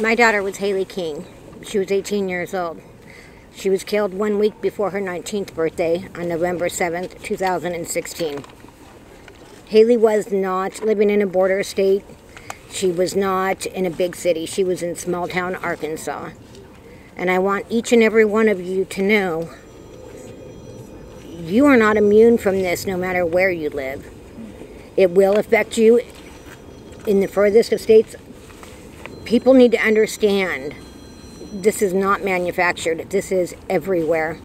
My daughter was Haley King. She was 18 years old. She was killed one week before her 19th birthday on November 7th, 2016. Haley was not living in a border state. She was not in a big city. She was in small town Arkansas. And I want each and every one of you to know you are not immune from this no matter where you live. It will affect you in the furthest of states. People need to understand this is not manufactured. This is everywhere.